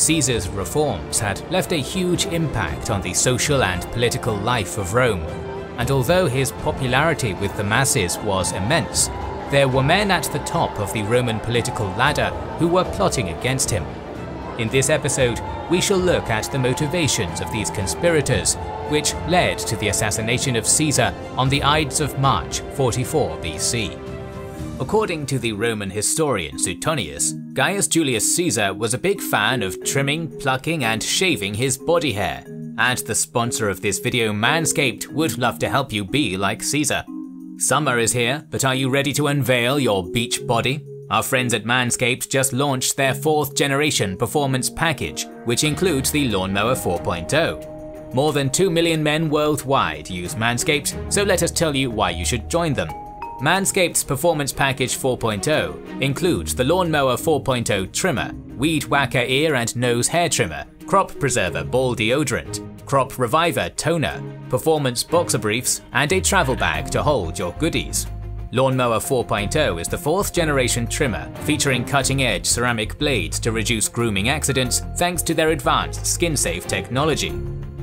Caesar's reforms had left a huge impact on the social and political life of Rome, and although his popularity with the masses was immense, there were men at the top of the Roman political ladder who were plotting against him. In this episode, we shall look at the motivations of these conspirators, which led to the assassination of Caesar on the Ides of March 44 BC. According to the Roman historian Suetonius, Gaius Julius Caesar was a big fan of trimming, plucking, and shaving his body hair, and the sponsor of this video Manscaped would love to help you be like Caesar. Summer is here, but are you ready to unveil your beach body? Our friends at Manscaped just launched their fourth generation performance package, which includes the Lawnmower 4.0. More than 2 million men worldwide use Manscaped, so let us tell you why you should join them. Manscaped's Performance Package 4.0 includes the Lawnmower 4.0 trimmer, Weed Whacker ear and nose hair trimmer, Crop Preserver ball deodorant, Crop Reviver toner, performance boxer briefs, and a travel bag to hold your goodies. Lawnmower 4.0 is the fourth generation trimmer, featuring cutting-edge ceramic blades to reduce grooming accidents thanks to their advanced skin-safe technology.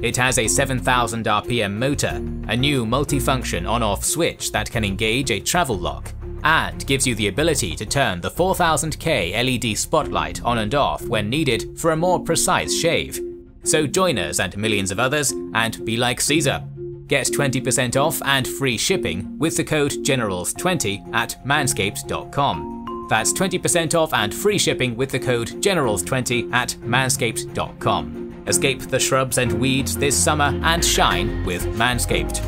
It has a 7000 RPM motor, a new multifunction on-off switch that can engage a travel lock, and gives you the ability to turn the 4000K LED spotlight on and off when needed for a more precise shave. So join us and millions of others and be like Caesar. Get 20% off and free shipping with the code GENERALS20 at manscaped.com. That's 20% off and free shipping with the code GENERALS20 at manscaped.com. Escape the shrubs and weeds this summer and shine with Manscaped.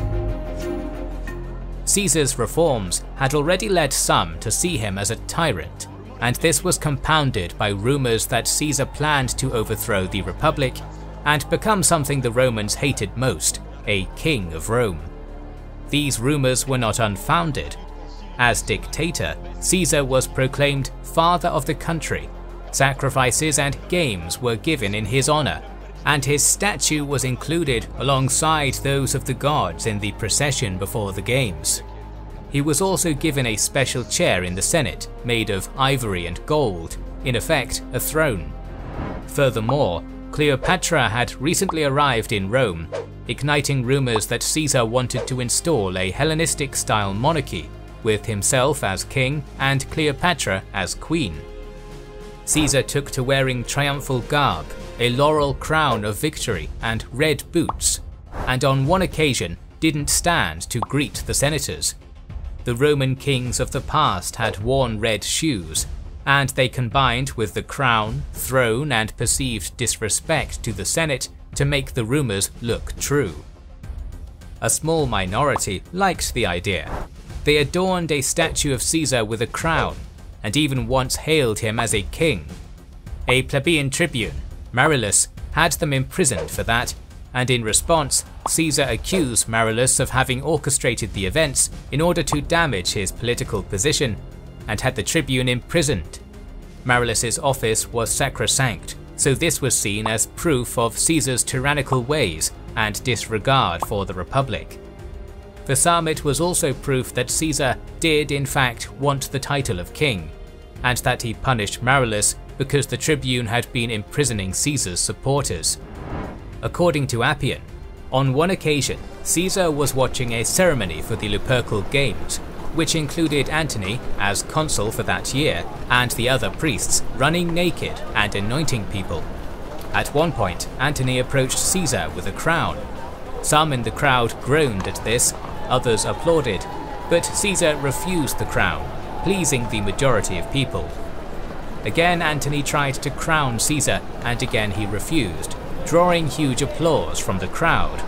Caesar's reforms had already led some to see him as a tyrant, and this was compounded by rumours that Caesar planned to overthrow the Republic and become something the Romans hated most, a king of Rome. These rumours were not unfounded. As dictator, Caesar was proclaimed father of the country, sacrifices and games were given in his honour, and his statue was included alongside those of the gods in the procession before the games. He was also given a special chair in the Senate made of ivory and gold, in effect a throne. Furthermore, Cleopatra had recently arrived in Rome, igniting rumours that Caesar wanted to install a Hellenistic-style monarchy, with himself as king and Cleopatra as queen. Caesar took to wearing triumphal garb, a laurel crown of victory, and red boots, and on one occasion didn't stand to greet the senators. The Roman kings of the past had worn red shoes, and they combined with the crown, throne, and perceived disrespect to the Senate to make the rumours look true. A small minority liked the idea. They adorned a statue of Caesar with a crown, and even once hailed him as a king. A plebeian tribune, Marullus had them imprisoned for that, and in response, Caesar accused Marullus of having orchestrated the events in order to damage his political position, and had the tribune imprisoned. Marullus's office was sacrosanct, so this was seen as proof of Caesar's tyrannical ways and disregard for the Republic. For some it was also proof that Caesar did in fact want the title of king, and that he punished Marullus because the tribune had been imprisoning Caesar's supporters. According to Appian, on one occasion, Caesar was watching a ceremony for the Lupercal Games, which included Antony as consul for that year and the other priests running naked and anointing people. At one point, Antony approached Caesar with a crown. Some in the crowd groaned at this, others applauded, but Caesar refused the crown, pleasing the majority of people. Again Antony tried to crown Caesar, and again he refused, drawing huge applause from the crowd.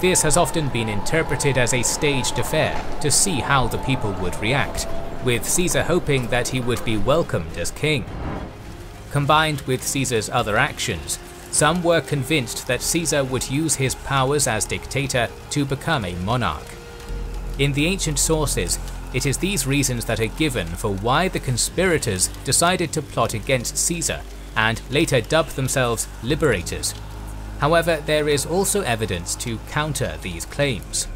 This has often been interpreted as a staged affair to see how the people would react, with Caesar hoping that he would be welcomed as king. Combined with Caesar's other actions, some were convinced that Caesar would use his powers as dictator to become a monarch. In the ancient sources, it is these reasons that are given for why the conspirators decided to plot against Caesar and later dubbed themselves liberators. However, there is also evidence to counter these claims.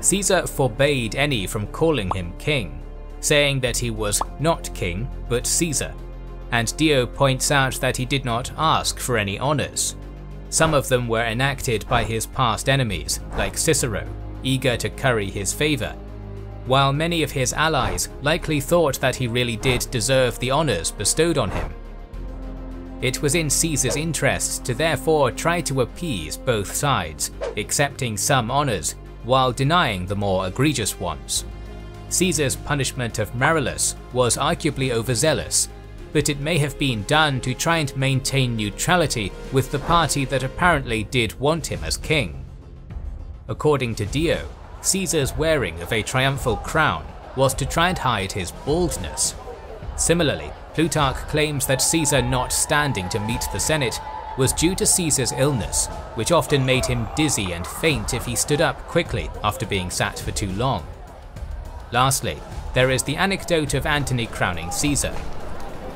Caesar forbade any from calling him king, saying that he was not king but Caesar, and Dio points out that he did not ask for any honours. Some of them were enacted by his past enemies, like Cicero, eager to curry his favour, while many of his allies likely thought that he really did deserve the honours bestowed on him. It was in Caesar's interest to therefore try to appease both sides, accepting some honours while denying the more egregious ones. Caesar's punishment of Marullus was arguably overzealous, but it may have been done to try and maintain neutrality with the party that apparently did want him as king. According to Dio, Caesar's wearing of a triumphal crown was to try and hide his baldness. Similarly, Plutarch claims that Caesar not standing to meet the Senate was due to Caesar's illness, which often made him dizzy and faint if he stood up quickly after being sat for too long. Lastly, there is the anecdote of Antony crowning Caesar.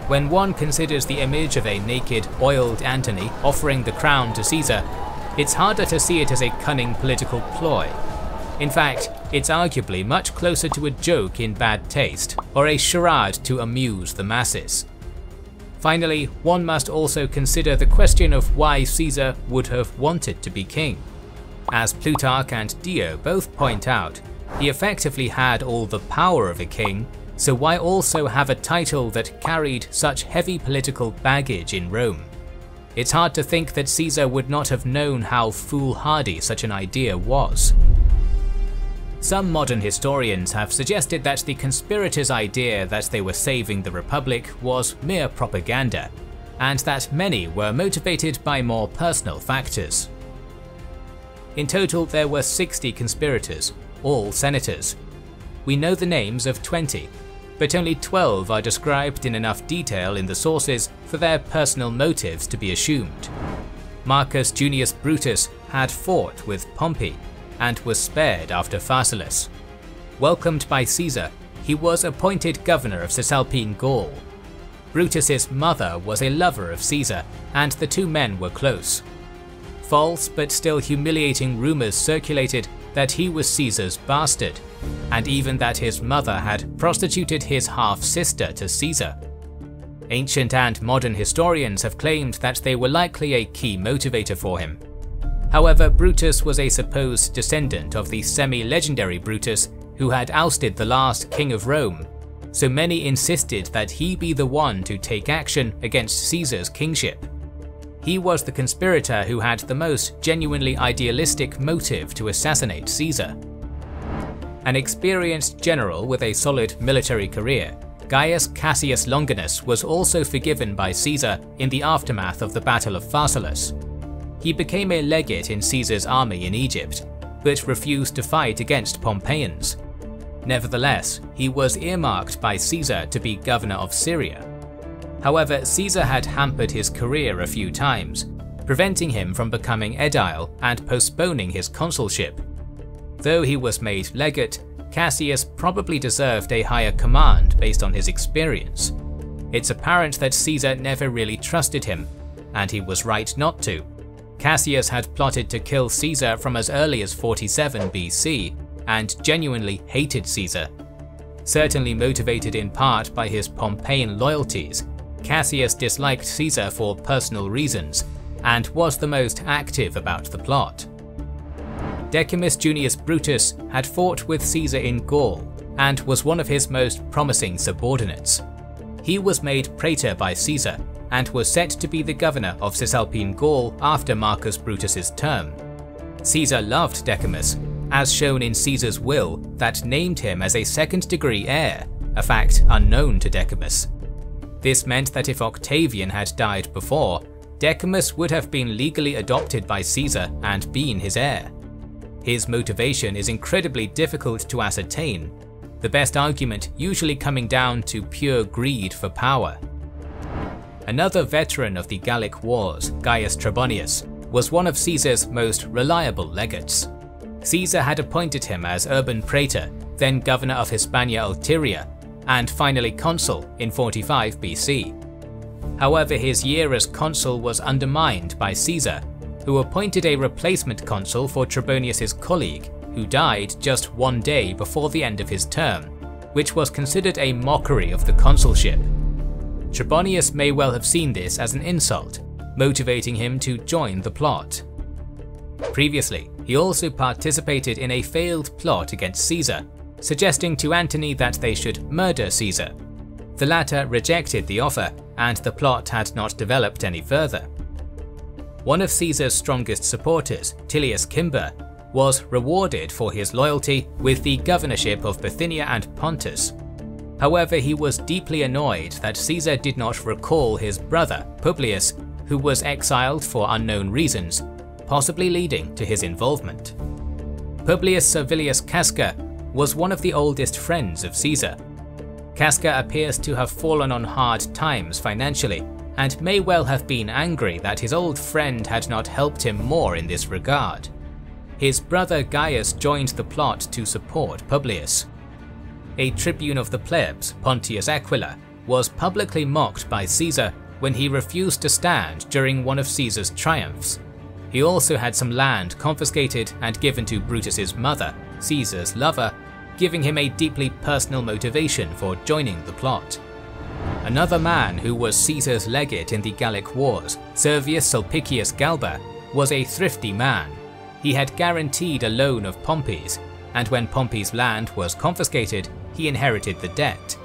When one considers the image of a naked, oiled Antony offering the crown to Caesar, it's harder to see it as a cunning political ploy. In fact, it's arguably much closer to a joke in bad taste, or a charade to amuse the masses. Finally, one must also consider the question of why Caesar would have wanted to be king. As Plutarch and Dio both point out, he effectively had all the power of a king, so why also have a title that carried such heavy political baggage in Rome? It's hard to think that Caesar would not have known how foolhardy such an idea was. Some modern historians have suggested that the conspirators' idea that they were saving the Republic was mere propaganda, and that many were motivated by more personal factors. In total, there were 60 conspirators, all senators. We know the names of 20, but only 12 are described in enough detail in the sources for their personal motives to be assumed. Marcus Junius Brutus had fought with Pompey, and was spared after Pharsalus. Welcomed by Caesar, he was appointed governor of Cisalpine Gaul. Brutus's mother was a lover of Caesar, and the two men were close. False but still humiliating rumours circulated that he was Caesar's bastard, and even that his mother had prostituted his half-sister to Caesar. Ancient and modern historians have claimed that they were likely a key motivator for him. However, Brutus was a supposed descendant of the semi-legendary Brutus who had ousted the last king of Rome, so many insisted that he be the one to take action against Caesar's kingship. He was the conspirator who had the most genuinely idealistic motive to assassinate Caesar. An experienced general with a solid military career, Gaius Cassius Longinus was also forgiven by Caesar in the aftermath of the Battle of Pharsalus. He became a legate in Caesar's army in Egypt, but refused to fight against Pompeians. Nevertheless, he was earmarked by Caesar to be governor of Syria. However, Caesar had hampered his career a few times, preventing him from becoming edile and postponing his consulship. Though he was made legate, Cassius probably deserved a higher command based on his experience. It's apparent that Caesar never really trusted him, and he was right not to. Cassius had plotted to kill Caesar from as early as 47 BC, and genuinely hated Caesar. Certainly motivated in part by his Pompeian loyalties, Cassius disliked Caesar for personal reasons, and was the most active about the plot. Decimus Junius Brutus had fought with Caesar in Gaul, and was one of his most promising subordinates. He was made praetor by Caesar and was set to be the governor of Cisalpine Gaul after Marcus Brutus's term. Caesar loved Decimus, as shown in Caesar's will that named him as a second-degree heir, a fact unknown to Decimus. This meant that if Octavian had died before, Decimus would have been legally adopted by Caesar and been his heir. His motivation is incredibly difficult to ascertain, the best argument usually coming down to pure greed for power. Another veteran of the Gallic Wars, Gaius Trebonius, was one of Caesar's most reliable legates. Caesar had appointed him as urban praetor, then governor of Hispania Ulterior, and finally consul in 45 BC. However, his year as consul was undermined by Caesar, who appointed a replacement consul for Trebonius's colleague, who died just one day before the end of his term, which was considered a mockery of the consulship. Trebonius may well have seen this as an insult, motivating him to join the plot. Previously, he also participated in a failed plot against Caesar, suggesting to Antony that they should murder Caesar. The latter rejected the offer, and the plot had not developed any further. One of Caesar's strongest supporters, Tillius Cimber, was rewarded for his loyalty with the governorship of Bithynia and Pontus. However, he was deeply annoyed that Caesar did not recall his brother, Publius, who was exiled for unknown reasons, possibly leading to his involvement. Publius Servilius Casca was one of the oldest friends of Caesar. Casca appears to have fallen on hard times financially and may well have been angry that his old friend had not helped him more in this regard. His brother Gaius joined the plot to support Publius. A tribune of the plebs, Pontius Aquila, was publicly mocked by Caesar when he refused to stand during one of Caesar's triumphs. He also had some land confiscated and given to Brutus's mother, Caesar's lover, giving him a deeply personal motivation for joining the plot. Another man who was Caesar's legate in the Gallic Wars, Servius Sulpicius Galba, was a thrifty man. He had guaranteed a loan of Pompey's, and when Pompey's land was confiscated, he inherited the debt.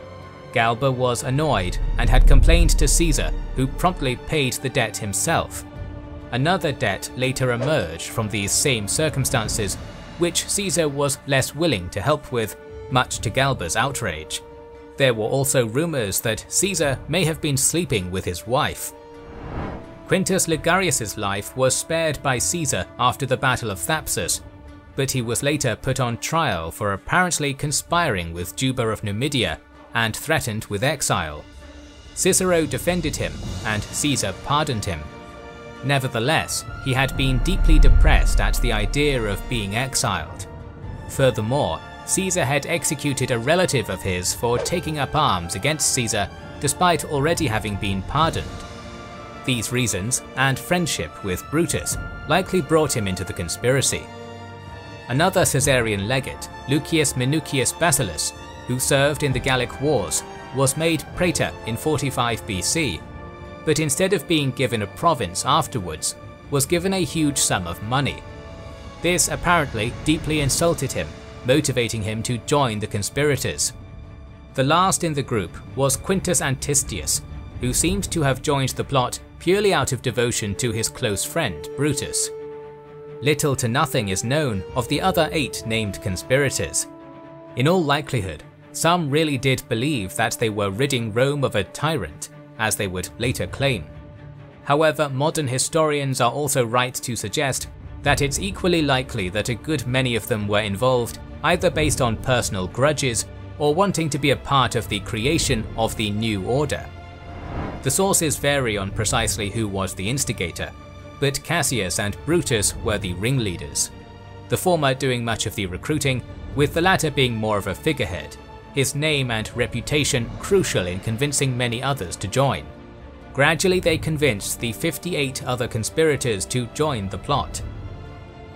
Galba was annoyed and had complained to Caesar, who promptly paid the debt himself. Another debt later emerged from these same circumstances which Caesar was less willing to help with, much to Galba's outrage. There were also rumours that Caesar may have been sleeping with his wife. Quintus Ligarius's life was spared by Caesar after the Battle of Thapsus, but he was later put on trial for apparently conspiring with Juba of Numidia and threatened with exile. Cicero defended him, and Caesar pardoned him. Nevertheless, he had been deeply depressed at the idea of being exiled. Furthermore, Caesar had executed a relative of his for taking up arms against Caesar despite already having been pardoned. These reasons, and friendship with Brutus, likely brought him into the conspiracy. Another Caesarian legate, Lucius Minucius Basileus, who served in the Gallic Wars, was made praetor in 45 BC but instead of being given a province afterwards, was given a huge sum of money. This apparently deeply insulted him, motivating him to join the conspirators. The last in the group was Quintus Antistius, who seemed to have joined the plot purely out of devotion to his close friend Brutus. Little to nothing is known of the other eight named conspirators. In all likelihood, some really did believe that they were ridding Rome of a tyrant as they would later claim. However, modern historians are also right to suggest that it's equally likely that a good many of them were involved either based on personal grudges or wanting to be a part of the creation of the new order. The sources vary on precisely who was the instigator, but Cassius and Brutus were the ringleaders, the former doing much of the recruiting, with the latter being more of a figurehead his name and reputation crucial in convincing many others to join. Gradually they convinced the 58 other conspirators to join the plot.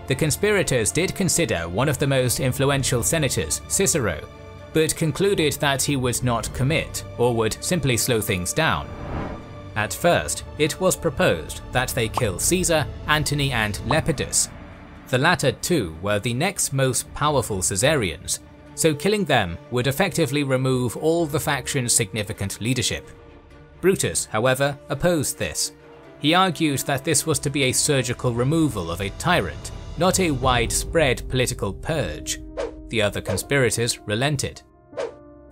The conspirators did consider one of the most influential senators, Cicero, but concluded that he would not commit or would simply slow things down. At first, it was proposed that they kill Caesar, Antony and Lepidus. The latter two were the next most powerful Caesarians, so killing them would effectively remove all the faction's significant leadership. Brutus, however, opposed this. He argued that this was to be a surgical removal of a tyrant, not a widespread political purge. The other conspirators relented.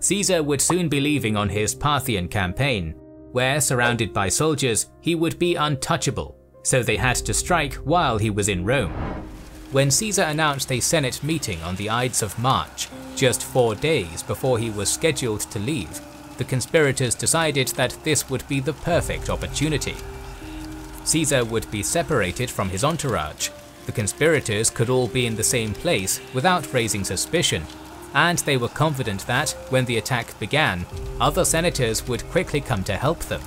Caesar would soon be leaving on his Parthian campaign, where, surrounded by soldiers, he would be untouchable, so they had to strike while he was in Rome. When Caesar announced a Senate meeting on the Ides of March, just four days before he was scheduled to leave, the conspirators decided that this would be the perfect opportunity. Caesar would be separated from his entourage, the conspirators could all be in the same place without raising suspicion, and they were confident that, when the attack began, other senators would quickly come to help them.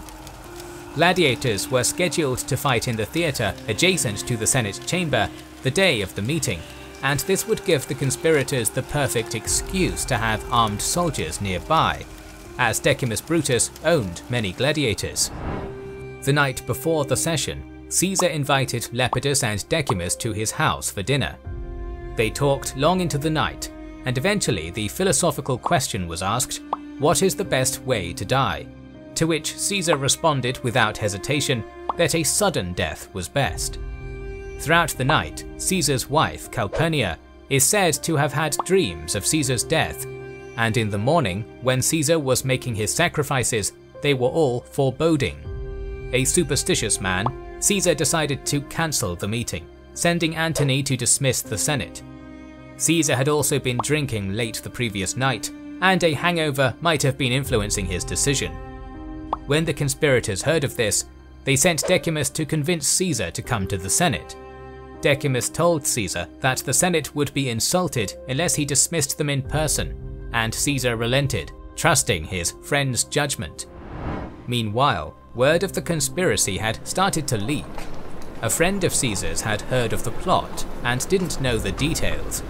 Gladiators were scheduled to fight in the theatre adjacent to the Senate chamber the day of the meeting, and this would give the conspirators the perfect excuse to have armed soldiers nearby. as Decimus Brutus owned many gladiators. The night before the session, Caesar invited Lepidus and Decimus to his house for dinner. They talked long into the night, and eventually the philosophical question was asked, what is the best way to die? To which Caesar responded without hesitation that a sudden death was best. Throughout the night, Caesar's wife, Calpurnia, is said to have had dreams of Caesar's death, and in the morning, when Caesar was making his sacrifices, they were all foreboding. A superstitious man, Caesar decided to cancel the meeting, sending Antony to dismiss the Senate. Caesar had also been drinking late the previous night, and a hangover might have been influencing his decision. When the conspirators heard of this, they sent Decimus to convince Caesar to come to the Senate. Decimus told Caesar that the Senate would be insulted unless he dismissed them in person, and Caesar relented, trusting his friend's judgment. Meanwhile, word of the conspiracy had started to leak. A friend of Caesar's had heard of the plot and didn't know the details.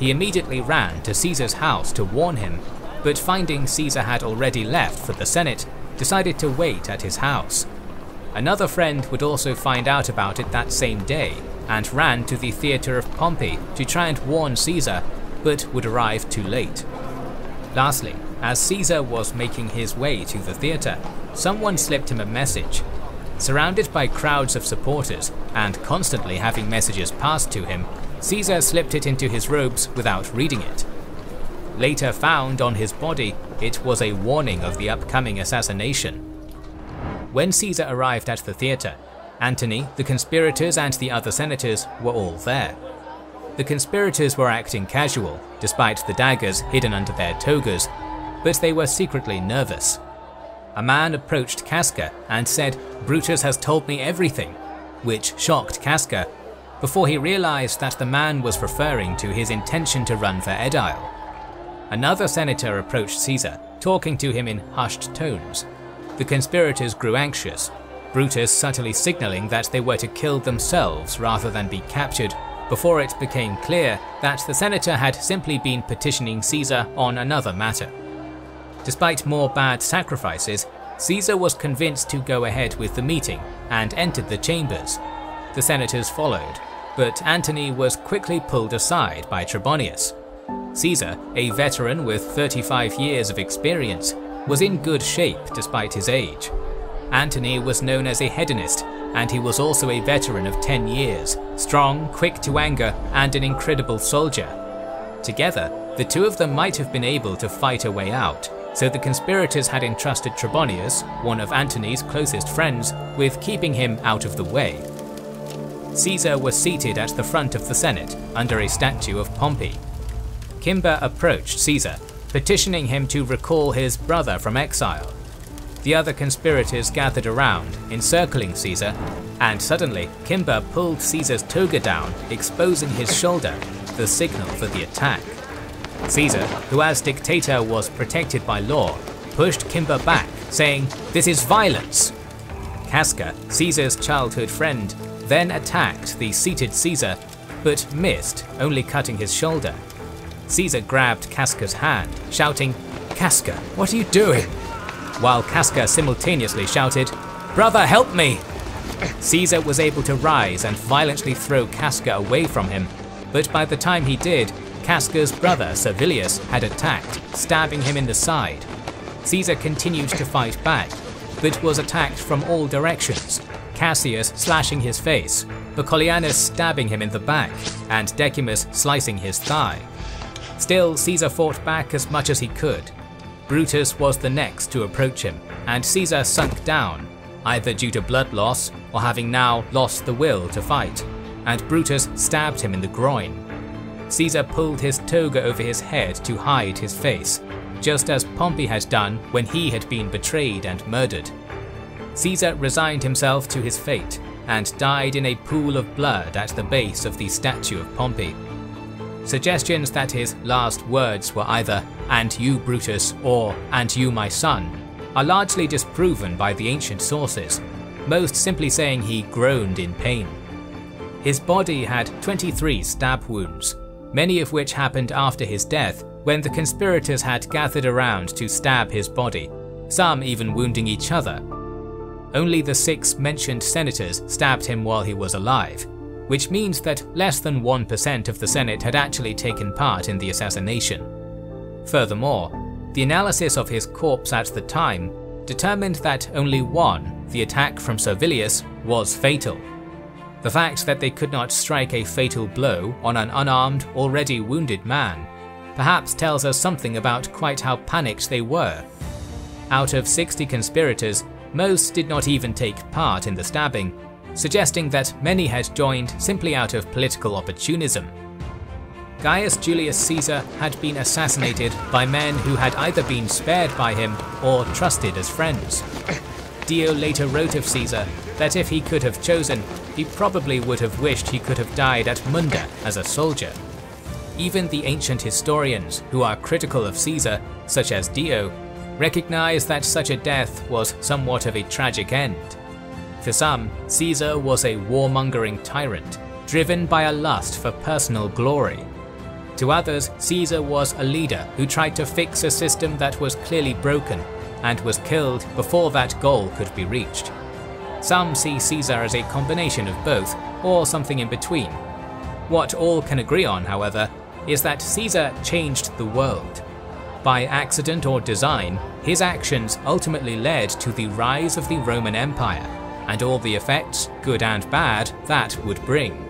He immediately ran to Caesar's house to warn him, but finding Caesar had already left for the Senate, decided to wait at his house. Another friend would also find out about it that same day and ran to the theatre of Pompey to try and warn Caesar, but would arrive too late. Lastly, as Caesar was making his way to the theatre, someone slipped him a message. Surrounded by crowds of supporters and constantly having messages passed to him, Caesar slipped it into his robes without reading it. Later found on his body, it was a warning of the upcoming assassination. When Caesar arrived at the theatre, Antony, the conspirators and the other senators were all there. The conspirators were acting casual, despite the daggers hidden under their togas, but they were secretly nervous. A man approached Casca and said, Brutus has told me everything, which shocked Casca, before he realized that the man was referring to his intention to run for Edile. Another senator approached Caesar, talking to him in hushed tones. The conspirators grew anxious, Brutus subtly signaling that they were to kill themselves rather than be captured, before it became clear that the senator had simply been petitioning Caesar on another matter. Despite more bad sacrifices, Caesar was convinced to go ahead with the meeting and entered the chambers. The senators followed, but Antony was quickly pulled aside by Trebonius. Caesar, a veteran with 35 years of experience, was in good shape despite his age. Antony was known as a hedonist, and he was also a veteran of 10 years, strong, quick to anger, and an incredible soldier. Together, the two of them might have been able to fight a way out, so the conspirators had entrusted Trebonius, one of Antony's closest friends, with keeping him out of the way. Caesar was seated at the front of the Senate, under a statue of Pompey. Cimber approached Caesar, petitioning him to recall his brother from exile. The other conspirators gathered around, encircling Caesar, and suddenly Cimber pulled Caesar's toga down, exposing his shoulder, the signal for the attack. Caesar, who as dictator was protected by law, pushed Cimber back, saying, This is violence! Casca, Caesar's childhood friend, then attacked the seated Caesar, but missed, only cutting his shoulder. Caesar grabbed Casca's hand, shouting, Casca, what are you doing? While Casca simultaneously shouted, Brother, help me! Caesar was able to rise and violently throw Casca away from him, but by the time he did, Casca's brother Servilius had attacked, stabbing him in the side. Caesar continued to fight back, but was attacked from all directions, Cassius slashing his face, Bucolianus stabbing him in the back, and Decimus slicing his thigh. Still, Caesar fought back as much as he could. Brutus was the next to approach him, and Caesar sunk down, either due to blood loss or having now lost the will to fight, and Brutus stabbed him in the groin. Caesar pulled his toga over his head to hide his face, just as Pompey had done when he had been betrayed and murdered. Caesar resigned himself to his fate and died in a pool of blood at the base of the statue of Pompey. Suggestions that his last words were either, and you Brutus, or, and you my son, are largely disproven by the ancient sources, most simply saying he groaned in pain. His body had 23 stab wounds, many of which happened after his death, when the conspirators had gathered around to stab his body, some even wounding each other. Only the six mentioned senators stabbed him while he was alive, which means that less than 1% of the Senate had actually taken part in the assassination. Furthermore, the analysis of his corpse at the time determined that only one, the attack from Servilius, was fatal. The fact that they could not strike a fatal blow on an unarmed, already wounded man perhaps tells us something about quite how panicked they were. Out of 60 conspirators, most did not even take part in the stabbing, suggesting that many had joined simply out of political opportunism. Gaius Julius Caesar had been assassinated by men who had either been spared by him or trusted as friends. Dio later wrote of Caesar that if he could have chosen, he probably would have wished he could have died at Munda as a soldier. Even the ancient historians who are critical of Caesar, such as Dio, recognize that such a death was somewhat of a tragic end. For some, Caesar was a warmongering tyrant, driven by a lust for personal glory. To others, Caesar was a leader who tried to fix a system that was clearly broken and was killed before that goal could be reached. Some see Caesar as a combination of both, or something in between. What all can agree on, however, is that Caesar changed the world. By accident or design, his actions ultimately led to the rise of the Roman Empire, and all the effects, good and bad, that would bring.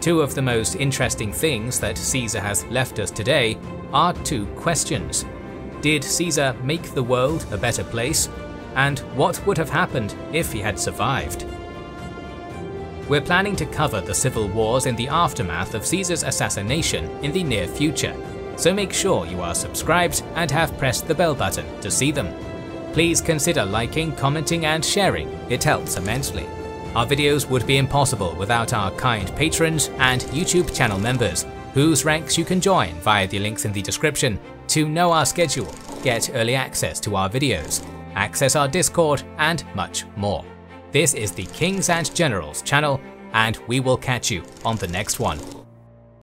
Two of the most interesting things that Caesar has left us today are two questions. Did Caesar make the world a better place? And what would have happened if he had survived? We're planning to cover the civil wars in the aftermath of Caesar's assassination in the near future, so make sure you are subscribed and have pressed the bell button to see them. Please consider liking, commenting and sharing, it helps immensely. Our videos would be impossible without our kind patrons and YouTube channel members, whose ranks you can join via the links in the description to know our schedule, get early access to our videos, access our Discord and much more. This is the Kings and Generals channel and we will catch you on the next one.